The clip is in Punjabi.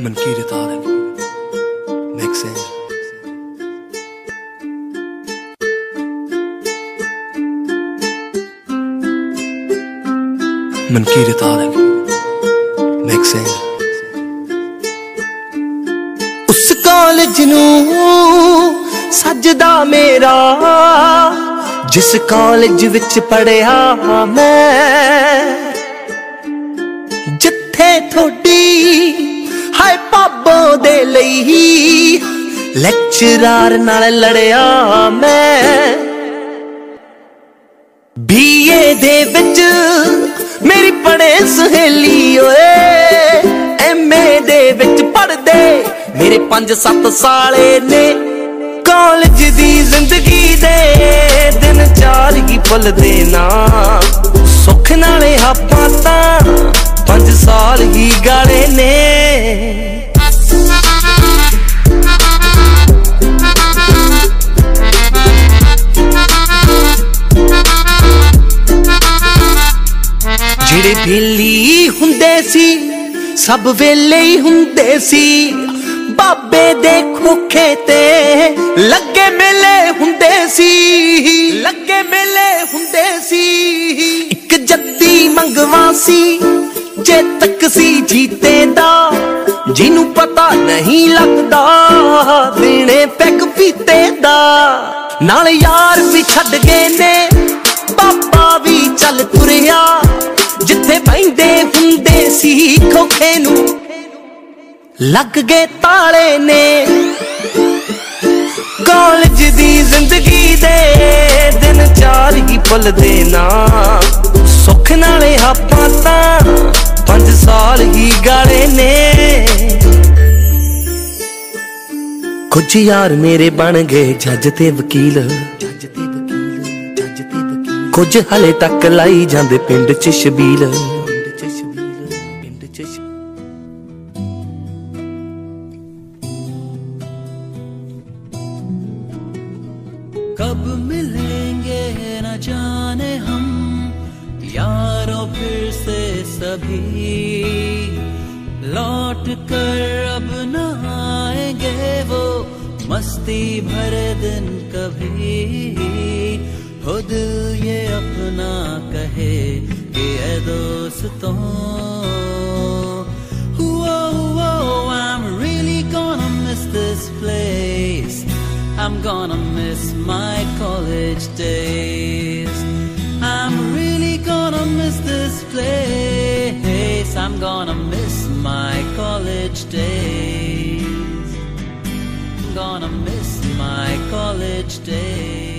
Münkiret Alem Mixing Münkiret Alem Mixing ਉਸ ਕਾਲਜ ਨੂੰ ਸਜਦਾ ਮੇਰਾ ਜਿਸ ਕਾਲਜ ਵਿੱਚ ਪੜਿਆ ਮੈਂ ਜਿੱਥੇ ਥੋੜੀ ਹਾਏ ਪਾਪੋ ਦੇ ਲਈ ਲੈਕਚਰਾਰ ਨਾਲ ਲੜਿਆ ਮੈਂ। ਬੀਏ ਦੇ ਵਿੱਚ ਮੇਰੀ ਪੜੇ ਸਹੇਲੀ ਓਏ। ਐਮਏ ਦੇ ਵਿੱਚ ਪੜਦੇ ਮੇਰੇ 5-7 ਸਾਲੇ ਨੇ। ਕਾਲਜ ਦੀ ਜ਼ਿੰਦਗੀ ਦੇ ਦਿਨ ਚਾਰ ਹੀ ਭੁੱਲਦੇ ਨਾ। ਸੁੱਖ ਨਾਲੇ ਆਪਾਂ ਤਾਂ 5 ਸਾਲ ਹੀ ਗਾਲੇ ਨੇ। ਜਿਹੜੇ ਵੇਲੀ ਹੁੰਦੇ ਸੀ, ਸਭ ਵੇਲੇ ਹੀ ਹੁੰਦੇ ਸੀ। ਬਾਬੇ ਦੇ ਖੋਖੇ ਤੇ ਲੱਗੇ ਮੇਲੇ ਹੁੰਦੇ ਸੀ, ਲੱਗੇ ਮੇਲੇ ਹੁੰਦੇ ਸੀ। ਇੱਕ ਜੱਤੀ ਮੰਗਵਾ ਸੀ, ਜੇ ਤੱਕ ਸੀ ਜੀਤੇ ਦਾ ਜਿਹਨੂੰ ਪਤਾ ਨਹੀਂ ਲੱਗਦਾ, ਦੇਣੇ ਪੈਕ ਪੀਤੇ ਦਾ ਨਾਲ ਯਾਰ ਵੀ ਛੱਡ ਗਏ ਨੇ, ਪਾਪਾ ਵੀ ਚੱਲ ਤੁਰਿਆ ਜਿੱਥੇ ਬੈਂਦੇ ਹੁੰਦੇ ਸੀ ਖੋਖੇ ਨੂੰ। ਲੱਗ ਗਏ ਤਾਲੇ ਨੇ ਕਾਲਜ ਦੀ ਜ਼ਿੰਦਗੀ ਦੇ ਦਿਨ ਚਾਰ ਹੀ ਭੁੱਲਦੇ ਨਾ। ਸੁੱਖ ਨਾਲੇ ਆਪਾਂ ਤਾਂ 5 ਸਾਲ ਹੀ ਗਾਲੇ ਨੇ। ਕੁਝ ਯਾਰ ਮੇਰੇ ਬਣ ਗਏ ਜੱਜ ਤੇ ਵਕੀਲ। ਕੁਝ ਹਲੇ ਤੱਕ ਲਾਈ ਜਾਂਦੇ ਪਿੰਡ ਚ ਸ਼ਬੀਲ ਪਿੰਡ ਚ ਸ਼ਬੀਲ ਪਿੰਡ ਚ ਸ਼ਬੀਲ कब मिलेंगे न जाने हम यारों फिर से सभी लौट कर अब न आएंगे वो मस्ती भरे दिन कभी हो दिल ये अपना कहे कि ए दोस्तों Whoa, whoa, I'm really gonna miss this place. I'm gonna miss my college days. I'm really gonna miss this place. I'm gonna miss my college days. I'm gonna miss my college days.